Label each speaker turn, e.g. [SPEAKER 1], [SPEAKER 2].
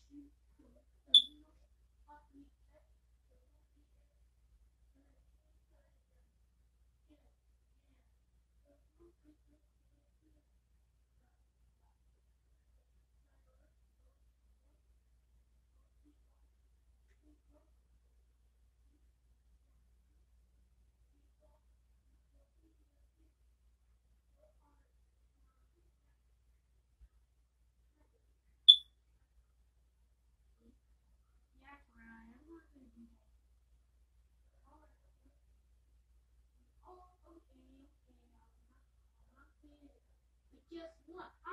[SPEAKER 1] Gracias. Just what